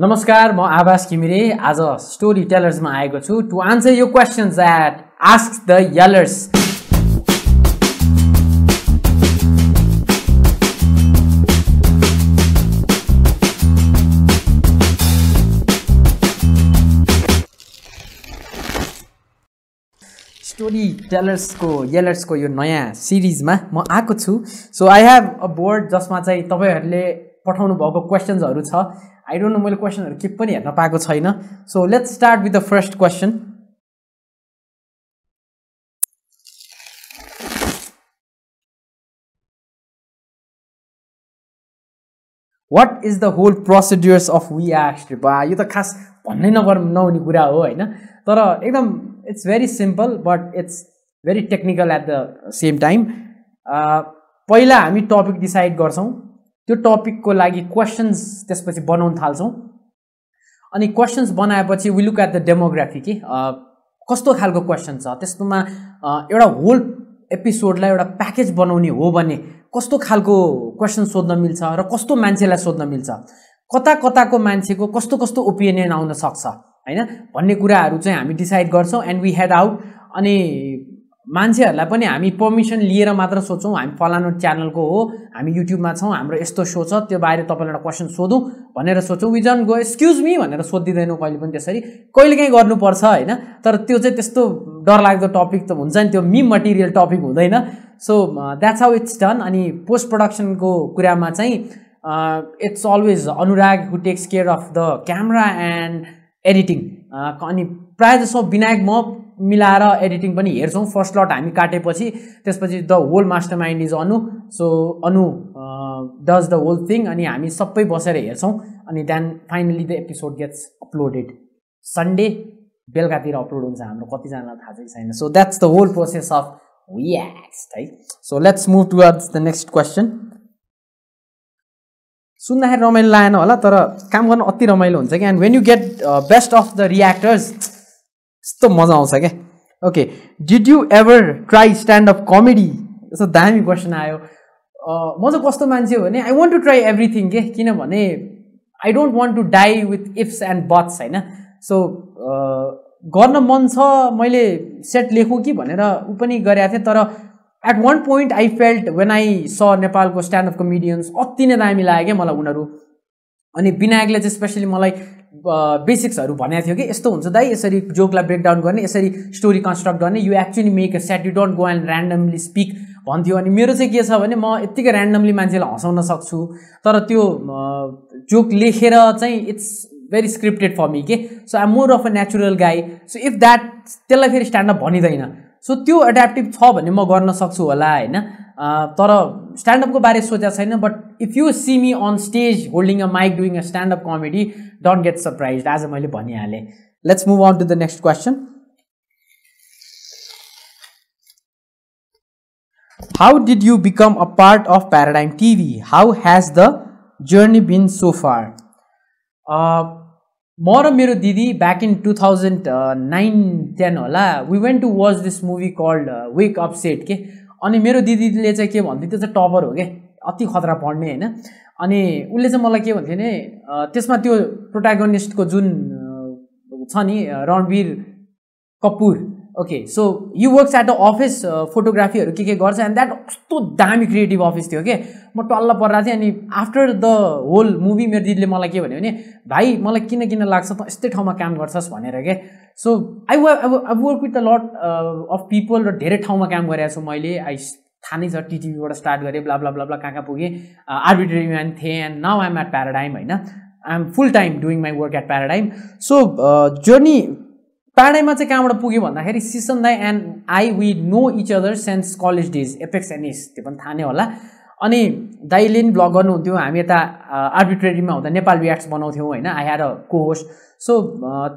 नमस्कार म आभास घिमिरे। आज स्टोरी टेलर्समा आएको छु टु आन्सर यो क्वेसन द्याट आस्क द यलर्स स्टोरी टेलर्सको येलर्सको यो नयाँ सिरिजमा म आएको छु। So I have a board जसमा चाहिँ तपाईँहरूले पठाउनु भएको क्वेसन्सहरू छ। आई डोन्ट नो मैले क्वेसनहरू के पनि हेर्न पाएको छैन. So let's start with the first question what is the whole procedures of V X बा यो त खास भन्नै नगर नहुने कुरा हो होइन? तर एकदम it's very simple but it's very technical at the same time पहिला हामी टपिक डिसाइड गर्छौँ। त्यो टपिकको लागि क्वेसन्स त्यसपछि बनाउन थाल्छौँ। अनि क्वेसन्स बनाएपछि we look at the demography कि कस्तो खालको क्वेसन छ? त्यस्तोमा एउटा होल एपिसोडलाई एउटा प्याकेज बनाउने हो भने कस्तो खालको क्वेसन सोध्न मिल्छ र कस्तो मान्छेलाई सोध्न मिल्छ? कता कताको मान्छेको कस्तो कस्तो ओपिनियन आउन सक्छ? होइन? भन्ने कुराहरू चाहिँ हामी डिसाइड गर्छौँ एन्ड वी हेड आउट अनि मान्छेहरूलाई पनि हामी पर्मिसन लिएर मात्र सोच्छौँ। हामी फलानु च्यानलको हो हामी युट्युबमा छौँ हाम्रो यस्तो सो छ त्यो बारे तपाईँलाई एउटा क्वेसन सोधौँ भनेर सोचौँ विजन गो एक्सक्युज मी भनेर सोधिदिँदैनौँ कहिले पनि त्यसरी। कहिले काहीँ गर्नुपर्छ होइन? तर त्यो चाहिँ त्यस्तो डरलाग्दो टपिक त हुन्छ नि त्यो मिम मटेरियल टपिक हुँदैन। So that's how it's done अनि पोस्ट प्रडक्सनको कुरामा चाहिँ it's always Anurag who takes care of the camera and editing अनि प्रायः जसो विनायक म मिलाएर एडिटिङ पनि हेर्छौँ। फर्स्ट लट हामी काटेपछि त्यसपछि the whole mastermind is Anu. So Anu does the whole thing अनि हामी सबै बसेर हेर्छौँ। अनि then finally the episode gets uploaded Sunday बेलुकातिर अपलोड हुन्छ हाम्रो। कतिजनालाई थाहा चाहिँ छैन। So that's the whole process of विएक्स्ट है so let's move towards the next question सुन्दाखेरि रमाइलो लागेन होला तर काम गर्न अति रमाइलो हुन्छ कि and when you get best of the reactors यस्तो मजा आउँछ क्या? Okay did you ever try stand up comedy यस्तो दामी क्वेसन आयो। म चाहिँ कस्तो मान्छे हो भने I want to try everything के? किनभने I don't want to die with ifs and buts होइन? सो गर्न मन छ मैले सेट लेखौँ कि भनेर ऊ पनि गरेको थिएँ तर at one point I felt when I saw नेपालको स्ट्यान्डअप कमेडियन्स अति नै दामी लाग्यो क्या मलाई उनीहरू। अनि विनायकले चाहिँ स्पेसली मलाई बेसिक्सहरू भनेको थियो कि यस्तो हुन्छ दाइ यसरी जोकलाई ब्रेकडाउन गर्ने यसरी स्टोरी कन्स्ट्रक्ट गर्ने you actually make a set you don't go and randomly speak भन्थ्यो। अनि मेरो चाहिँ के छ भने म यत्तिकै ऱ्यान्डमली मान्छेलाई हँसाउन सक्छु तर त्यो जोक लेखेर चाहिँ it's very scripted for me के so I more of a natural guy so if that त्यसलाई फेरि स्ट्यान्डअप भनिँदैन। सो त्यो एड्याप्टिभ छ भने म गर्न सक्छु होला होइन? तर स्ट्यान्डअपको बारे सोचेको छैन but if you see me on stage holding a mic doing a stand up comedy don't get surprise आज मैले भनिहालेँ let's move on to the next question how did you become a part of Paradigm TV how has the journey been so far म र मेरो दिदी back in two thousand nine ten होला we went to watch this movie called wake up Sid के अनि मेरो दिदीले चाहिँ के भन्थ्यो त्यो चाहिँ टपर हो क्या अति खतरा पढ्ने होइन। अनि उसले चाहिँ मलाई के भन्थ्यो भने त्यसमा त्यो प्रोटागोनिस्टको जुन छ नि Ranbir Kapoor okay so you works at the office फोटोग्राफीहरू के के गर्छ एन्ड द्याट कस्तो दामी क्रिएटिभ अफिस थियो कि? म टल्ल परिरहेको थिएँ अनि आफ्टर द होल मुभी मेरो दिदीले मलाई के भन्यो भने भाइ मलाई किन किन लाग्छ त यस्तै ठाउँमा काम गर्छस् भनेर क्या so I I work with the lot of people र धेरै ठाउँमा काम गरेको छु मैले। आई थाहा नै छ टिटिभीबाट स्टार्ट गरेँ ब्ला ब्ला ब्ला कहाँ कहाँ पुगेँ। आर्बिट्रेरी म्यान थिएँ and now I'm at Paradigm होइन? I am full time doing my work at Paradigm so journey प्याराडाइममा चाहिँ कहाँबाट पुग्यो भन्दाखेरि सिसन दाई and I we know each other since college days Apex एनिस त्यो पनि थाहा नै होला। अनि दाइले नि ब्लग गर्नुहुन्थ्यो हामी यता आर्बिट्रेरीमा हुँदा नेपाल रियाक्ट्स बनाउँथ्यौँ होइन? I had a co host so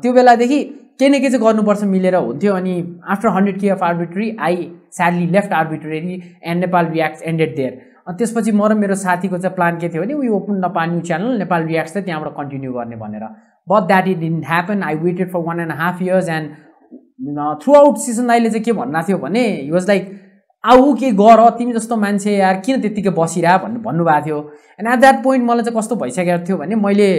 त्यो बेलादेखि केही न केही चाहिँ गर्नुपर्छ मिलेर हुन्थ्यो अनि आफ्टर हन्ड्रेड के of Arbitrary I sadly left Arbitrary and Nepal Reacts ended there अनि त्यसपछि म र मेरो साथीको चाहिँ प्लान के थियो भने वी ओपन द पान्यु च्यानल नेपाल रियाक्ट्स चाहिँ त्यहाँबाट कन्टिन्यू गर्ने भनेर। But that it didn't happen I waited for one and half years and throughout season अहिले चाहिँ के भन्नु थियो भने हि वाज लाइक आऊ के गर? तिमी जस्तो मान्छे यार किन त्यत्तिकै बसिरह? भन्नु भन्नुभएको थियो। एन्ड एट द्याट पोइन्ट मलाई चाहिँ कस्तो भइसकेको थियो भने मैले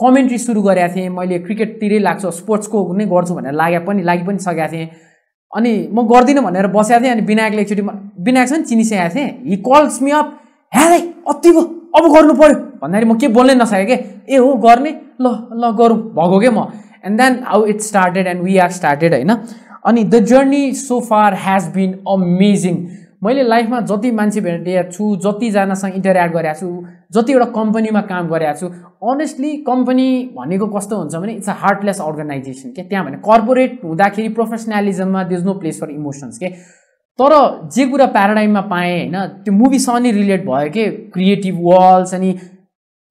कमेन्ट्री सुरु गरेको थिएँ। मैले क्रिकेटतिरै लाग्छु स्पोर्ट्सको नै गर्छु भनेर लागे पनि लागि पनि सकेको थिएँ। अनि म गर्दिनँ भनेर बसेको थिएँ अनि विनायकले एकचोटि विनायक छ नि चिनिसकेको थिएँ। हि कल्स मी अप ह्या अति भयो अब गर्नु पऱ्यो भन्दाखेरि म के बोल्नै नसकेँ कि? ए हो गर्ने। ल ल गरौँ। भएको क्या म? And then how it started and we are started होइन? अनि the journey so far has been amazing मैले लाइफमा जति मान्छे भेटेको छु जतिजनासँग इन्टरेक्ट गरेको छु जति एउटा कम्पनीमा काम गरेको छु अनेस्टली कम्पनी भनेको कस्तो हुन्छ भने इट्स अ हार्टलेस अर्गनाइजेसन के? त्यहाँ भने कर्पोरेट हुँदाखेरि प्रोफेसनलिजममा these no place for emotions के? तर जे कुरा प्याराडाइममा पाएँ होइन त्यो मुभीसँग नि रिलेट भयो कि? क्रिएटिभ वाल्स अनि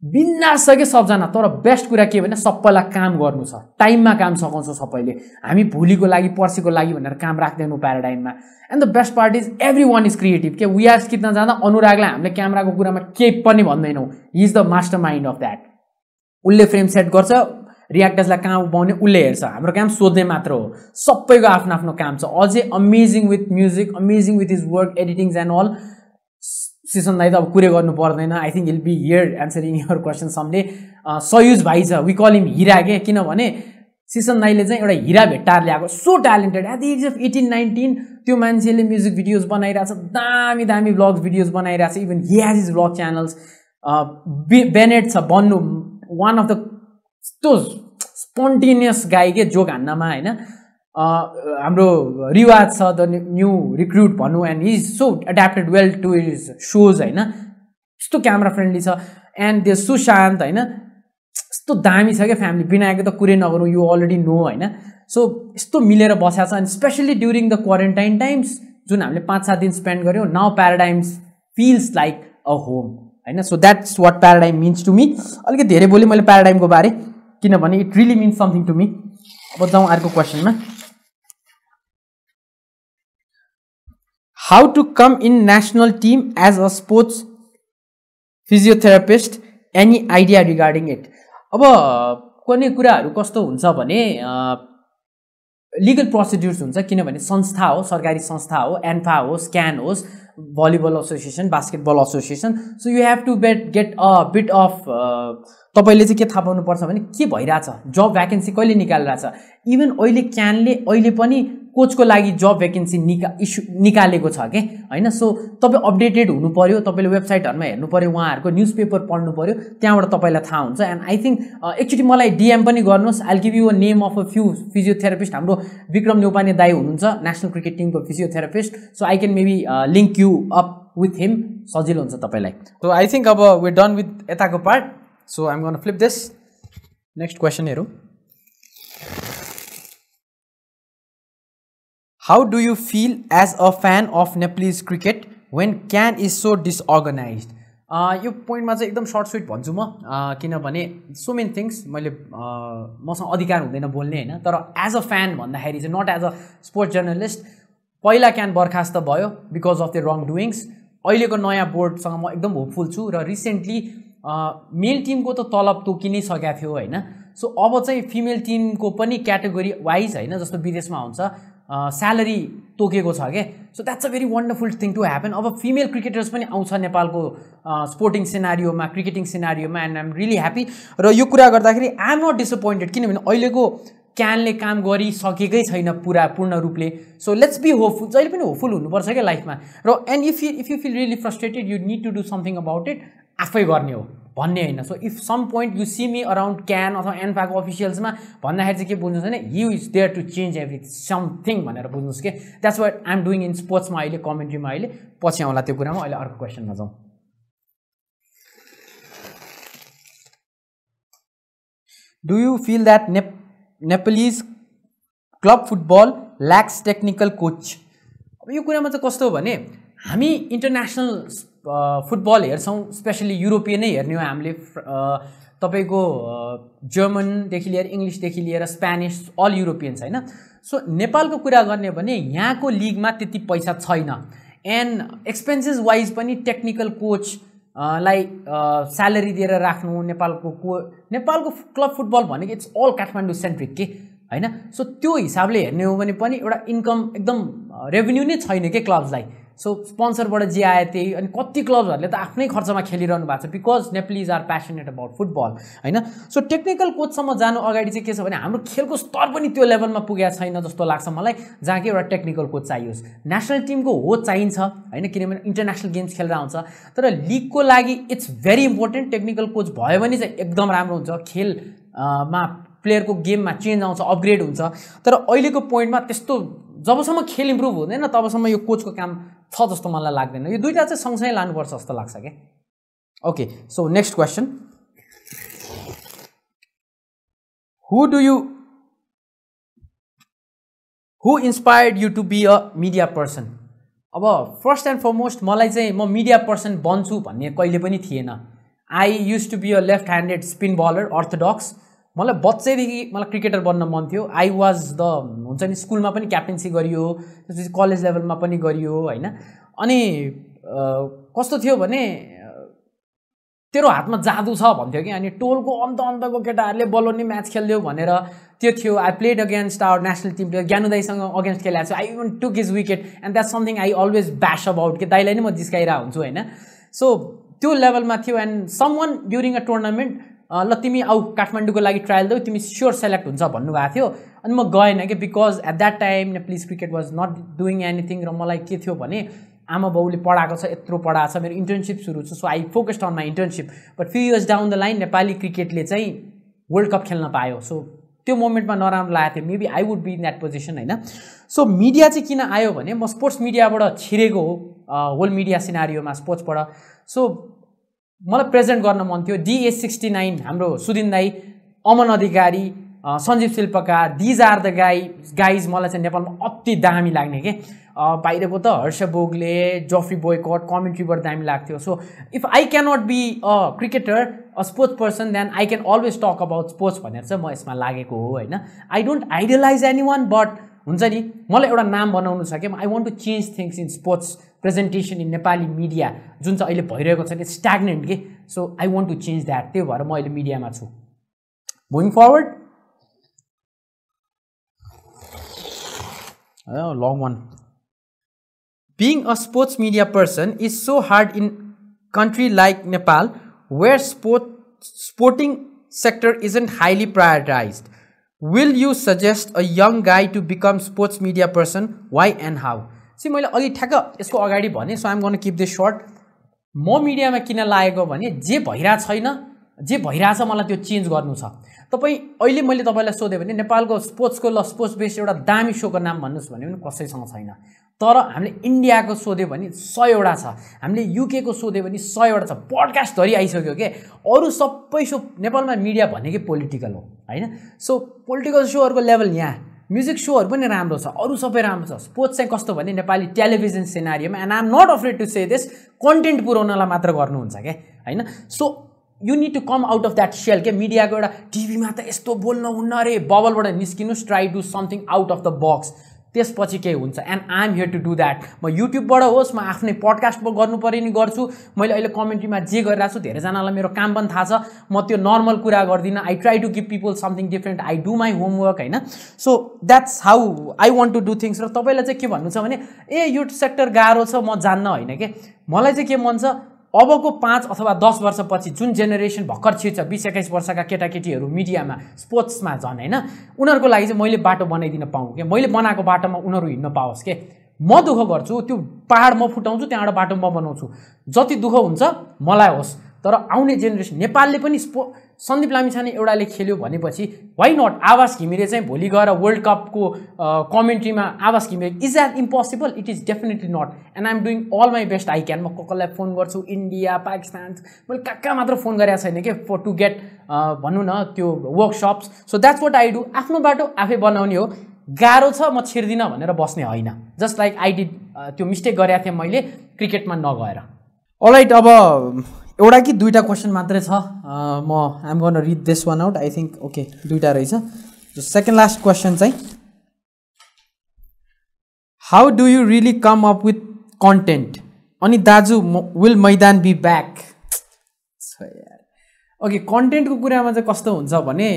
बिन्दास छ कि सबजना तर बेस्ट कुरा के भने सबैलाई काम गर्नु छ। टाइममा काम सघाउँछ सबैले। हामी भोलिको लागि पर्सिको लागि भनेर काम राख्दैनौँ प्याराडाइममा and the best part is everyone is creative के वी आर स्किप्न जाँदा अनुरागलाई हामीले क्यामेराको कुरामा केही पनि भन्दैनौँ। Is the mastermind of that उसले फ्रेम सेट गर्छ रियाक्टर्सलाई कहाँ उभाउने उसले हेर्छ। हाम्रो काम सोध्ने मात्र हो। सबैको आफ्नो आफ्नो काम छ। अझै amazing with music amazing with his work editings and all Sisan दाई त अब कुरे गर्नु पर्दैन. I think I'll be here answering your question समले सयुज भाइ छ. वी कल हिम हिरा के? किनभने सिसन दाईले चाहिँ एउटा हिरा भेट्टार ल्याएको so talented at the age of eighteen nineteen त्यो मान्छेले म्युजिक भिडियोज बनाइरहेछ दामी दामी vlogs videos बनाइरहेछ. Even has his vlog channels Bennett छ बन्नु वान अफ द यस्तो स्पोन्टेनियस गाई के? जोक हान्नमा होइन? हाम्रो रिवाज छ द न्यू रिक्रुट भनौँ and he's so adapted well to his shows होइन? यस्तो क्यामरा फ्रेन्डली छ। एन्ड त्यो सुशान्त होइन? यस्तो दामी छ क्या फ्यामिली बिनाएको त कुरै नगरौँ यु अलरेडी नो होइन? सो यस्तो मिलेर बसेको छ। अनि specially during the quarantine times जुन हामीले पाँच सात दिन स्पेन्ड गऱ्यौँ now Paradigm's feels like a home होइन? So that's what Paradigm means to me अलिकति धेरै बोलेँ मैले प्याराडाइमको बारे किनभने it really means something to me अब जाउँ अर्को क्वेसनमा how to come in national team as a sports physiotherapist any idea regarding it अब कुनै कुराहरू कस्तो हुन्छ भने लिगल प्रोसिड्युर्स हुन्छ किनभने संस्था हो सरकारी संस्था हो एन्फा होस् क्यान होस् volleyball association basketball association so you have to bet get a bit of तपाईँले चाहिँ के थाहा पाउनुपर्छ भने के भइरहेछ? जब भ्याकेन्सी कहिले निकालिरहेछ? इभन अहिले क्यानले अहिले पनि कोचको लागि जब भ्याकेन्सी निका इस्यु निकालेको छ कि? होइन? सो तपाईँ अपडेटेड हुनु पऱ्यो तपाईँले वेबसाइटहरूमा हेर्नु पऱ्यो उहाँहरूको न्युज पेपर पढ्नु पऱ्यो त्यहाँबाट तपाईँलाई थाहा हुन्छ। एन्ड आई थिङ्क एकचोटि मलाई डिएम पनि गर्नुहोस्। I give you name of a few physiotherapist हाम्रो विक्रम न्यौपाने दाई हुनुहुन्छ नेसनल क्रिकेट टिमको physiotherapist so I can maybe link you up with him सजिलो हुन्छ तपाईँलाई। सो आई थिङ्क अब वे डन विथ यताको part so I'm gonna flip this next question हेरौँ। How do you feel as a fan of Nepalese cricket when CAN is so disorganize यो पोइन्टमा चाहिँ एकदम सर्ट स्विट भन्छु म। किनभने सो मेनी थिङ्स मैले मसँग अधिकार हुँदैन बोल्ने होइन? तर एज अ फ्यान भन्दाखेरि चाहिँ not as a sports journalist पहिला क्यान बर्खास्त भयो because of the wrong doings अहिलेको नयाँ बोर्डसँग म एकदम होपफुल छु र रिसेन्टली मेल टिमको त तलब तोकि नै सकेको थियो होइन? सो अब चाहिँ फिमेल टिमको पनि क्याटेगोरी वाइज होइन जस्तो विदेशमा हुन्छ स्यालेरी तोकेको छ क्या so that's a very wonderful thing to happen अब फिमेल क्रिकेटर्स पनि आउँछ नेपालको स्पोर्टिङ सिनारियोमा क्रिकेटिङ सिनारियोमा एन्ड आइम रियली ह्याप्पी र यो कुरा गर्दाखेरि आइएम नट डिसपोइन्टेड किनभने अहिलेको क्यानले काम गरिसकेकै छैन पुरा पूर्ण रूपले. सो लेट्स बी होपफुल जहिले पनि होपफुल हुनुपर्छ क्या लाइफमा? र and if you if you feel really frustrated you need to do something about it आफै गर्ने हो। भन्ने होइन। So if some point you see me around CAN अथवा एनफाको अफिसियल्समा भन्दाखेरि चाहिँ के बुझ्नुहोस् भने you is there to change every something भनेर बुझ्नुहोस् कि। That's what I'm doing in स्पोर्ट्समा अहिले कमेन्ट्रीमा अहिले। पछि आउँला त्यो कुरामा अहिले अर्को क्वेसनमा जाउँ। डु यु फिल द्याट नेप Nepalese club football lacks technical coach अब यो कुरामा चाहिँ कस्तो हो भने हामी इन्टरनेसनल फुटबल हेर्छौँ स्पेसली युरोपियनै हेर्ने हो हामीले तपाईँको जर्मनदेखि लिएर इङ्ग्लिसदेखि लिएर स्पेनिस अल युरोपियन्स होइन? सो नेपालको कुरा गर्ने भने यहाँको लिगमा त्यति पैसा छैन। एन्ड एक्सपेन्सेस वाइज पनि टेक्निकल कोच लाई स्यालेरी दिएर राख्नु नेपालको को नेपालको क्लब फुटबल भनेको इट्स अल काठमाडौँ सेन्ट्रिक के होइन? सो त्यो हिसाबले हेर्ने हो भने पनि एउटा इन्कम एकदम रेभेन्यू नै छैन कि क्लब्सलाई सो स्पोन्सरबाट जे आयो त्यही अनि कति क्लबहरूले त आफ्नै खर्चमा खेलिरहनु भएको छ because Nepalese are passionate about football होइन? सो टेक्निकल कोचसम्म जानु अगाडि चाहिँ के छ भने हाम्रो खेलको स्तर पनि त्यो लेभलमा पुगेको छैन जस्तो लाग्छ मलाई जहाँ कि एउटा टेक्निकल कोच चाहियोस् नेसनल टिमको हो चाहिन्छ होइन? किनभने इन्टरनेसनल गेम्स खेलेर आउँछ। तर लिगको लागि it's very important technical coach भयो भने चाहिँ एकदम राम्रो हुन्छ। खेलमा प्लेयरको गेममा चेन्ज आउँछ अपग्रेड हुन्छ। तर अहिलेको पोइन्टमा त्यस्तो जबसम्म खेल इम्प्रुभ हुँदैन तबसम्म यो कोचको काम छ जस्तो मलाई लाग्दैन। यो दुइटा चाहिँ सँगसँगै लानुपर्छ जस्तो लाग्छ क्या okay so next question who do you who inspired you to be a media person अब फर्स्ट एन्ड फरमोस्ट मलाई चाहिँ म मिडिया पर्सन बन्छु भन्ने कहिले पनि थिएन। I use to be a left handed spin bowler orthodox मलाई बच्चैदेखि मलाई क्रिकेटर बन्न मन थियो। आई वाज द हुन्छ नि स्कुलमा पनि क्याप्टेन्सी गरियो त्यसपछि कलेज लेभलमा पनि गरियो होइन। अनि कस्तो थियो भने तेरो हातमा जादु छ भन्थ्यो कि अनि टोलको अन्त अन्तको केटाहरूले बलोनी म्याच खेलिदियो भनेर त्यो थियो। I played against our national team Gyanu दाईसँग against खेलेको छु। I even took his wicket and that something I always bash about कि दाइलाई नै म जिस्काइरहेको हुन्छु होइन। सो त्यो लेभलमा थियो and someone during a tournament ल तिमी आऊ काठमाडौँको लागि ट्रायल देऊ तिमी स्योर सेलेक्ट हुन्छ भन्नुभएको थियो। अनि म गएन कि because at that time Nepalese cricket was not doing anything र मलाई के थियो भने आमा बाउले पढाएको छ यत्रो पढाएको छ मेरो इन्टर्नसिप सुरु छ so I focused on my internship but few years down the line Nepali क्रिकेटले चाहिँ वर्ल्ड कप खेल्न पायो। सो त्यो मोमेन्टमा नराम्रो लागेको थियो। Maybe I would be in that position होइन? सो मिडिया चाहिँ किन आयो भने म स्पोर्ट्स मिडियाबाट छिरेको हो होल मिडिया सिनारीमा स्पोर्ट्सबाट सो मलाई प्रेजेन्ट गर्न मन थियो डिए सिक्सटी नाइन हाम्रो सुदिन दाई Aman Adhikari Sanjeev Shilpakar these are the guy guys मलाई चाहिँ नेपालमा अति दामी लाग्ने के? बाहिरको त हर्ष बोगले जफ्री बोयकट कमेन्ट्रीबाट दामी लाग्थ्यो। So if I cannot be a cricketer a sports person then I can always talk about sports भनेर चाहिँ म यसमा लागेको हो होइन? I don't idealize anyone but हुन्छ नि मलाई एउटा नाम बनाउनु छ कि? I want to change things in sports presentation in Nepali media जुन चाहिँ अहिले भइरहेको छ इट्स स्ट्याग्नेन्ट के? So I want to change that त्यही भएर म अहिले मिडियामा छु। Moving forward long one being a sports media person is so hard in country like Nepal where sport sporting sector isn't highly prioritize will you suggest a young guy to become sports media person why and how चाहिँ मैले अघि ठ्याक्क यसको अगाडि भने so I'm gonna keep this short म मिडियामा किन लागेको भने जे भइरहेको छैन जे भइरहेछ मलाई त्यो चेन्ज गर्नु छ। तपाईँ अहिले मैले तपाईँलाई सोधेँ भने नेपालको स्पोर्ट्सको ल स्पोर्ट्स बेस्ड एउटा दामी सोको नाम भन्नुहोस् भने पनि कसैसँग छैन। तर हामीले इन्डियाको सोध्यो भने सयवटा छ। हामीले युकेको सोध्यो भने सयवटा छ। पडकास्ट धरि आइसक्यो के? अरू सबै सो नेपालमा मिडिया भनेकै पोलिटिकल हो होइन? सो पोलिटिकल सोहरूको लेभल यहाँ। म्युजिक सोहरू पनि राम्रो छ अरू सबै राम्रो छ। स्पोर्ट्स चाहिँ कस्तो भने Nepali television सिनारीमा and I'm not afraid to say this content पुऱ्याउनलाई मात्र गर्नुहुन्छ क्या होइन? So you need to come out of that shell क्या। मिडियाको एउटा टिभीमा त यस्तो बोल्नु हुन्न अरे बबलबाट निस्किनुहोस् try do something out of the box त्यसपछि के हुन्छ. And I am here to do that म युट्युबबाट होस् म आफ्नै पडकास्ट गर्नु पऱ्यो नि गर्छु. मैले अहिले कमेन्ट्रीमा जे गरिरहेको छु धेरैजनालाई मेरो काम पनि थाहा छ. म त्यो नर्मल कुरा गर्दिनँ. I try to give people something different I do my homework होइन? So that's how I want to do things र तपाईँलाई चाहिँ के भन्नु छ भने ए यो सेक्टर गाह्रो छ म जान्न होइन कि? मलाई चाहिँ के मन छ? अबको पाँच अथवा दस वर्षपछि जुन जेनेरेसन भर्खर छिर्छ बिस एक्काइस वर्षका केटाकेटीहरू मिडियामा स्पोर्ट्समा झन् होइन? उनीहरूको लागि चाहिँ मैले बाटो बनाइदिन पाऊँ क्या मैले बनाएको बाटोमा उनीहरू हिँड्न पाओस् के? म दुःख गर्छु त्यो पाहाड म फुटाउँछु त्यहाँबाट बाटो म बनाउँछु। जति दुःख हुन्छ मलाई होस्। तर आउने जेनेरेसन नेपालले पनि स्पो सन्दीप लामिछाने एउटाले खेल्यो भनेपछि वाइ नट आवास घिमिरे चाहिँ भोलि गएर वर्ल्ड कपको कमेन्ट्रीमा Aawas Ghimire. Is that impossible it is definitely not and I'm doing all my best I can म कसलाई फोन गर्छु। इन्डिया पाकिस्तान मैले कहाँ कहाँ मात्र फोन गरेको छैन कि? फर टु गेट भनौँ न त्यो workshops so that's what I do आफ्नो बाटो आफै बनाउने हो। गाह्रो छ म छिर्दिनँ भनेर बस्ने होइन। जस्ट लाइक आई डिड त्यो मिस्टेक गरेको थिएँ मैले क्रिकेटमा नगएर। अलराइट अब एउटा कि दुइटा क्वेसन मात्रै छ। म आइम गर्न read this one out I think okay दुइटा रहेछ। सेकेन्ड लास्ट क्वेसन चाहिँ how do you really come up with content अनि दाजु विल मैदान बी ब्याक ओके कन्टेन्टको कुरामा चाहिँ कस्तो हुन्छ भने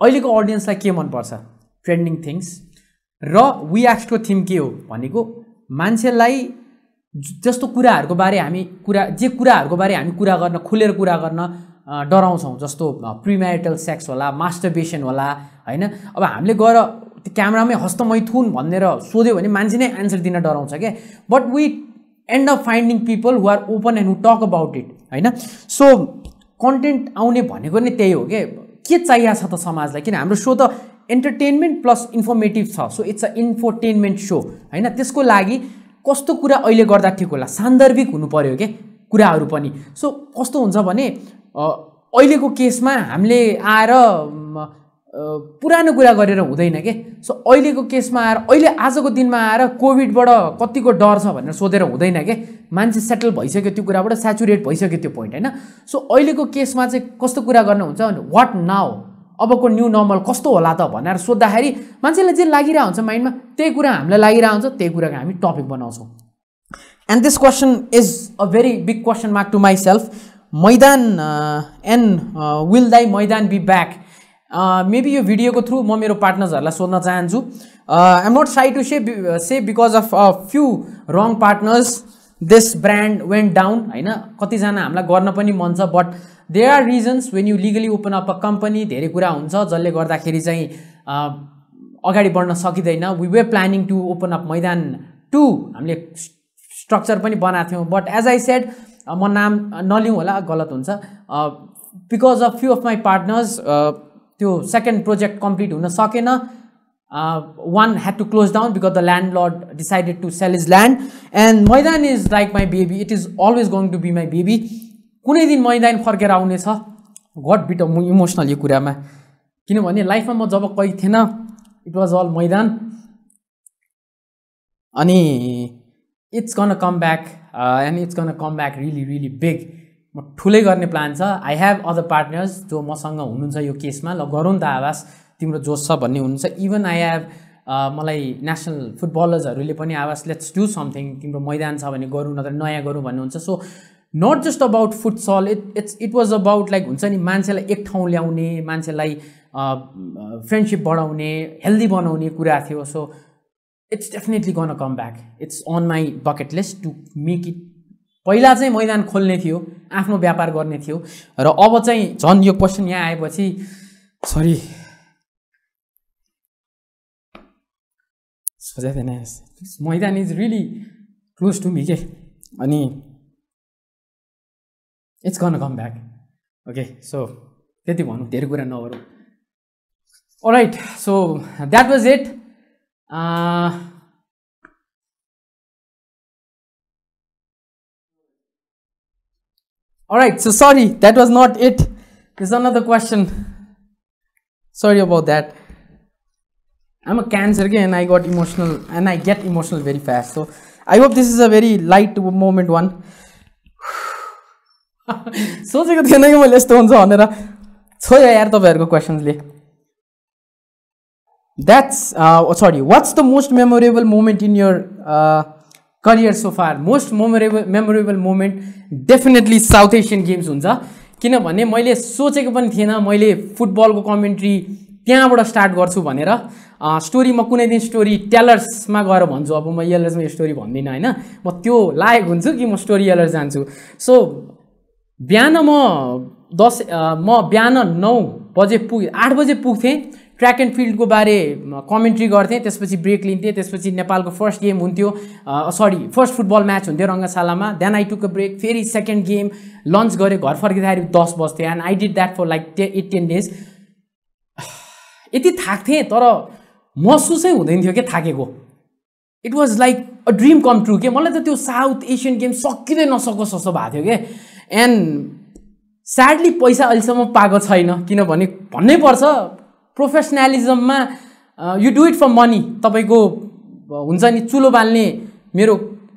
अहिलेको अडियन्सलाई के मनपर्छ? ट्रेन्डिङ थिङ्स र वी एक्सको थिम के हो भनेको मान्छेलाई जस्तो कुराहरूको बारे हामी कुरा जे कुराहरूको बारे हामी कुरा गर्न खुलेर कुरा गर्न डराउँछौँ जस्तो प्रिमेरिटल सेक्स होला मास्टरबेसन होला होइन? अब हामीले गएर त्यो क्यामरामै हस्तमैथुन भनेर सोध्यो भने मान्छे नै एन्सर दिन डराउँछ क्या? But we end of finding people who are open and who talk about it होइन? सो कन्टेन्ट आउने भनेको नै त्यही हो कि के चाहिएको छ त समाजलाई? किन हाम्रो सो त इन्टरटेनमेन्ट प्लस इन्फर्मेटिभ छ so it's a infotainment so होइन? त्यसको लागि कस्तो कुरा अहिले गर्दा ठिक होला? सान्दर्भिक हुनु पऱ्यो क्या कुराहरू पनि। सो कस्तो हुन्छ भने अहिलेको केसमा हामीले आएर पुरानो कुरा गरेर हुँदैन के? सो अहिलेको केसमा आएर अहिले आजको दिनमा आएर कोभिडबाट कतिको डर छ भनेर सोधेर हुँदैन के? मान्छे सेटल भइसक्यो त्यो कुराबाट सेचुरेट भइसक्यो त्यो पोइन्ट होइन? सो अहिलेको केसमा चाहिँ कस्तो कुरा गर्नुहुन्छ भने वाट नाउ अबको न्यू नर्मल कस्तो होला त भनेर सोद्धाखेरि मान्छेलाई जे लागिरहेको हुन्छ माइन्डमा त्यही कुरा हामीलाई लागिरहेको हुन्छ त्यही कुराको हामी टपिक बनाउँछौँ। And this question is a very big question mark to my self Maidan will दाई मैदान बी ब्याक मेबी यो भिडियोको थ्रु म मेरो पार्टनर्सहरूलाई सोध्न चाहन्छु। I'm not shy to say say because of a few wrong partners this brand went down होइन? कतिजना हामीलाई गर्न पनि मन छ but there are reasons when you legally open up a company धेरै कुरा हुन्छ जसले गर्दाखेरि चाहिँ अगाडि बढ्न सकिँदैन। We were planning to open up Maidan to हामीले स्ट्रक्चर पनि बनाएको थियौँ बट एज आई सेड म नाम नलिउँ होला गलत हुन्छ। Because of few of my partners त्यो सेकेन्ड प्रोजेक्ट कम्प्लिट हुन सकेन। One had to close down because the land lord decided to sell is land and Maidan is like my baby it is always going to be my baby कुनै दिन मैदान फर्केर आउनेछ God beet म emotional यो कुरामा। किनभने लाइफमा म जब कहीँ थिएन इट वाज अल मैदान अनि it's gonna come back and it's gonna come back really really big म ठुलै गर्ने प्लान छ। आई हेभ अदर पार्टनर्स जो मसँग हुनुहुन्छ यो केसमा। ल गरौँ त आवास तिम्रो जोस छ भन्ने हुनुहुन्छ इभन आई हेभ मलाई नेसनल फुटबलर्सहरूले पनि आवास लेट्स डु समथिङ तिम्रो मैदान छ भने गरौँ नत्र नयाँ गरौँ भन्नुहुन्छ so not just about futsal it it's it was about like हुन्छ नि मान्छेलाई एक ठाउँ ल्याउने मान्छेलाई फ्रेन्डसिप बढाउने हेल्दी बनाउने कुरा थियो। So it's definitely gonna come back it's on my bucket list to make it पहिला चाहिँ मैदान खोल्ने थियो आफ्नो व्यापार गर्ने थियो। र अब चाहिँ झन् यो क्वेसन यहाँ आएपछि सरी सोचेको थिएन Maidan is really close to me के अनि it's gonna come back okay so त्यति भनौँ धेरै कुरा नगरौँ right so that was it All right, so sorry, that was not it. There's another question. Sorry about that. I'm a cancer again, and I got emotional, and I get emotional very fast. So I hope this is a very light moment one. सोचेको थिएन कि मैले यस्तो हुन्छ भनेर छोयो यार तपाईँहरूको क्वेसन्सले that's sorry what's the most memorable moment in your career so far most memorable memorable moment definitely South Asian games हुन्छ। किनभने मैले सोचेको पनि थिएन मैले फुटबलको कमेन्ट्री त्यहाँबाट स्टार्ट गर्छु भनेर। स्टोरी म कुनै दिन स्टोरी टेलर्समा गएर भन्छु। अब म यलर्समा यो स्टोरी भन्दिनँ होइन? म त्यो लायक हुन्छु कि म स्टोरी यलर्स जान्छु? सो बिहान म दस म बिहान नौ बजे पुग आठ बजे पुग्थेँ। ट्र्याक एन्ड फिल्डको बारे कमेन्ट्री गर्थेँ। त्यसपछि ब्रेक लिन्थेँ। त्यसपछि नेपालको फर्स्ट गेम हुन्थ्यो। सरी फर्स्ट फुटबल म्याच हुन्थ्यो रङ्गशालामा। Then I took a break फेरि सेकेन्ड गेम लन्च गरेँ। घर फर्किँदाखेरि दस बस्थ्यो and I did that for like ten eight ten days यति थाक्थेँ तर महसुसै हुँदैन थियो क्या थाकेको? It was like a dream come true के? मलाई त त्यो साउथ एसियन गेम सकिँदै नसकोस् जस्तो भएको थियो क्या एन्ड स्याडली पैसा अहिलेसम्म पाएको छैन किनभने भन्नै पर्छ प्रोफेसनलिजममा you do it for money तपाईँको हुन्छ नि चुलो बाल्ने मेरो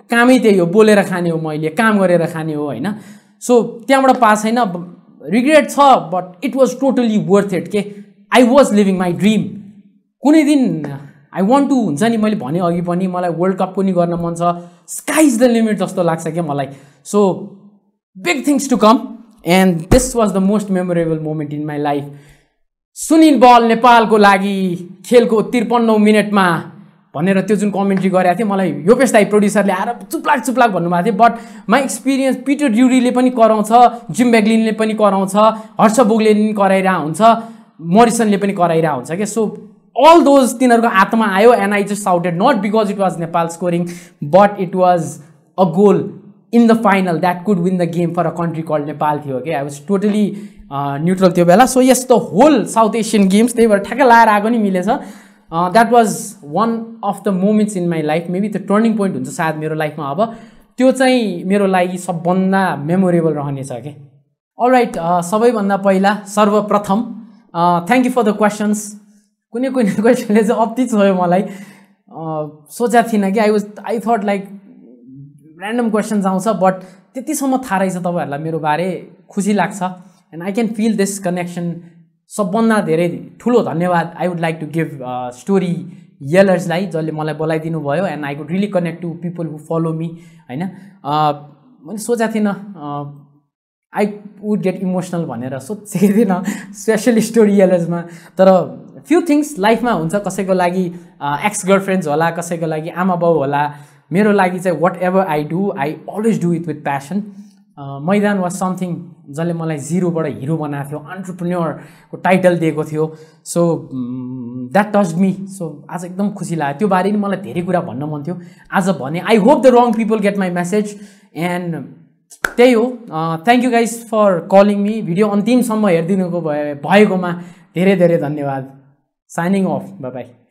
कामै त्यही हो बोलेर खाने हो मैले काम गरेर खाने हो होइन? सो त्यहाँबाट पाएको छैन रिग्रेट छ but it was totally worth it के? I was living my dream कुनै दिन आई वन्ट टु हुन्छ नि मैले भने अघि पनि मलाई वर्ल्ड कप पनि गर्न मन छ। स्काइज द लिमिट जस्तो लाग्छ क्या मलाई। So big things to come and this was the most memorable moment in my life Sunil Bal नेपालको लागि खेलको त्रिपन्नौ मिनटमा भनेर त्यो जुन कमेन्ट्री गरेको थिएँ मलाई यो दाई प्रड्युसरले आएर चुप्लाक चुप्लाक भन्नुभएको थियो। बट माई एक्सपिरियन्स पिटर ड्युरीले पनि कराउँछ जिम बेग्लिनले पनि कराउँछ हर्ष बोगले पनि कराइरहेको हुन्छ मोरिसनले पनि कराइरहेको हुन्छ क्या। सो अल दोज तिनीहरूको आत्मा आयो and I just shouted not because it was Nepal scoring but it was a goal in the final that could win the game for a country called Nepal थियो कि I was totally neutral त्यो बेला so yes the whole South Asian games त्यही भएर ठ्याक्कै लाएर आएको नि मिलेछ that was one of the moments in my life maybe the turning point हुन्छ सायद मेरो लाइफमा अब त्यो चाहिँ मेरो लागि सबभन्दा मेमोरेबल रहनेछ कि अल राइट सबैभन्दा पहिला सर्वप्रथम thank you for the questions कुनै कुनै क्वेसनले चाहिँ अति छोयो मलाई। सोचेको थिइनँ कि I was I thought like random questions आउँछ बट त्यतिसम्म थाहा रहेछ तपाईँहरूलाई मेरो बारे खुसी लाग्छ। And I can feel this connection सबभन्दा धेरै ठुलो धन्यवाद। I would like to give story यलर्सलाई जसले मलाई बोलाइदिनु भयो and I could really connect to people who follow me होइन? मैले सोचेको थिइनँ आई वुड गेट इमोसनल भनेर सोचेको थिइनँ स्पेसली स्टोरी यलर्समा तर फ्यु थिङ्स लाइफमा हुन्छ कसैको लागि एक्स गर्लफ्रेन्ड्स होला कसैको लागि आमा बाउ होला मेरो लागि चाहिँ whatever I do I always do it with passion Maidan was something जसले मलाई जिरोबाट हिरो बनाएको थियो अन्टरप्रिन्योरको टाइटल दिएको थियो. So that touch me so आज एकदम खुसी लाग्यो। त्यो बारे नि मलाई धेरै कुरा भन्न मन थियो। आज भने I hope the wrong people get my message and त्यही हो। Thank you guys for calling me video अन्तिमसम्म हेरिदिनुको भए भएकोमा धेरै धेरै धन्यवाद। signing off. Bye bye